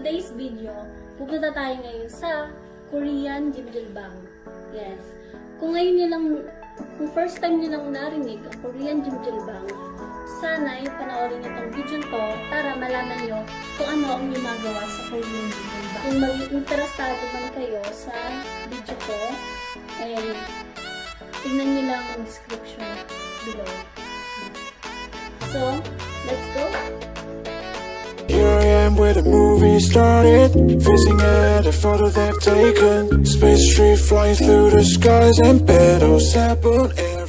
today's video, pupunta tayo ngayon sa Korean Jimjilbang. Yes. Kung ngayon nyo lang, kung first time nyo lang narinig ang Korean Jimjilbang, sana yung panoorin nyo itong video to para malaman nyo kung ano ang ginagawa sa Korean Jimjilbang. Kung maging interesado man kayo sa video ko, eh, tingnan nyo lang ang description below. So, let's go! Here where the movie started. Facing at a photo they've taken. Space tree flying through the skies And battles happen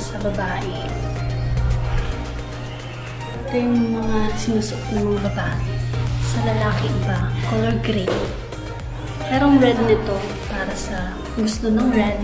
sa babae. Ito yung mga sinusuot ng mga babae. Sa lalaki iba, color gray. Merong red nito para sa gusto ng red.